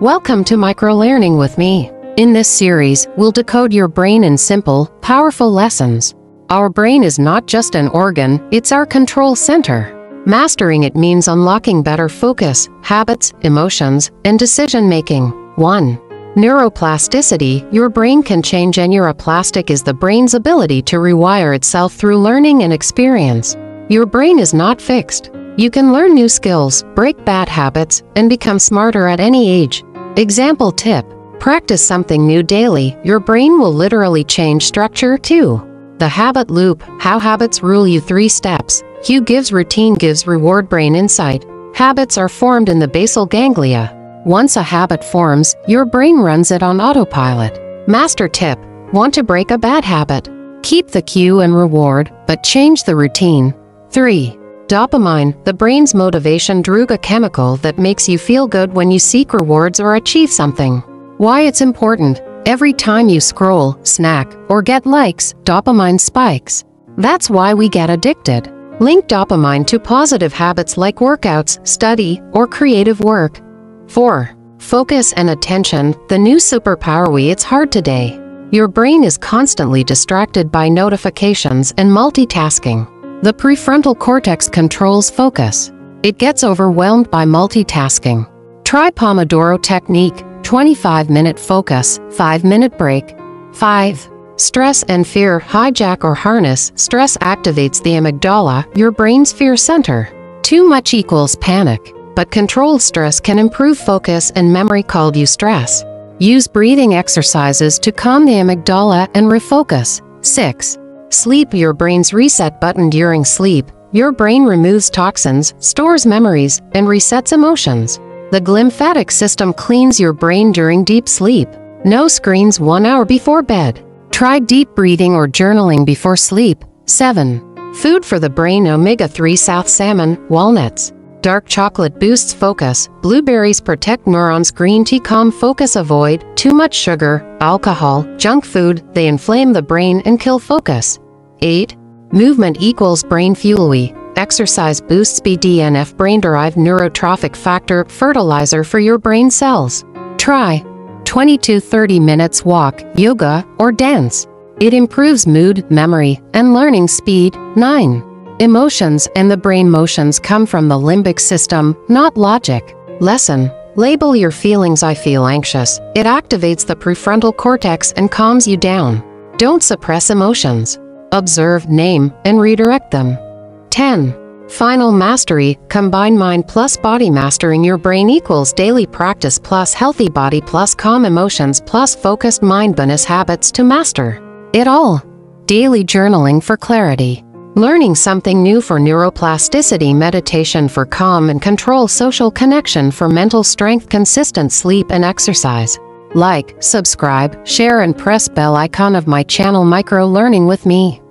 Welcome to Microlearning with me. In this series, we'll decode your brain in simple, powerful lessons. Our brain is not just an organ, it's our control center. Mastering it means unlocking better focus, habits, emotions, and decision making. 1. Neuroplasticity Your brain can change, and neuroplastic is the brain's ability to rewire itself through learning and experience. Your brain is not fixed. You can learn new skills, break bad habits, and become smarter at any age. Example tip Practice something new daily, your brain will literally change structure too. The habit loop How habits rule you. Three steps. Cue gives routine gives reward brain insight. Habits are formed in the basal ganglia. Once a habit forms, your brain runs it on autopilot. Master tip Want to break a bad habit? Keep the cue and reward, but change the routine. 3. Dopamine, the brain's motivation druga chemical that makes you feel good when you seek rewards or achieve something. Why it's important. Every time you scroll, snack, or get likes, dopamine spikes. That's why we get addicted. Link dopamine to positive habits like workouts, study, or creative work. 4. Focus and attention, the new superpower we it's hard today. Your brain is constantly distracted by notifications and multitasking. The prefrontal cortex controls focus. It gets overwhelmed by multitasking. Try Pomodoro technique, 25-minute focus, 5-minute break. 5. Stress and fear hijack or harness. Stress activates the amygdala, your brain's fear center. Too much equals panic, but controlled stress can improve focus and memory called eustress. Use breathing exercises to calm the amygdala and refocus. 6. Sleep Your brain's reset button during sleep. Your brain removes toxins, stores memories, and resets emotions. The glymphatic system cleans your brain during deep sleep. No screens one hour before bed. Try deep breathing or journaling before sleep. 7. Food for the brain Omega-3 South Salmon, Walnuts. Dark chocolate boosts focus, blueberries protect neurons, green tea calm focus avoid, too much sugar, alcohol, junk food, they inflame the brain and kill focus. 8. Movement equals brain fuel. Exercise boosts BDNF brain-derived neurotrophic factor fertilizer for your brain cells. Try 20 to 30 minutes walk, yoga, or dance. It improves mood, memory, and learning speed. 9. Emotions and the brain motions come from the limbic system, not logic. Lesson Label your feelings I feel anxious. It activates the prefrontal cortex and calms you down. Don't suppress emotions. Observe, name, and redirect them. 10. Final mastery Combine mind plus body mastering your brain equals daily practice plus healthy body plus calm emotions plus focused mind bonus habits to master it all. Daily journaling for clarity. Learning something new for neuroplasticity meditation for calm and control social connection for mental strength consistent sleep and exercise. Like, subscribe, share and press bell icon of my channel Micro Learning with me.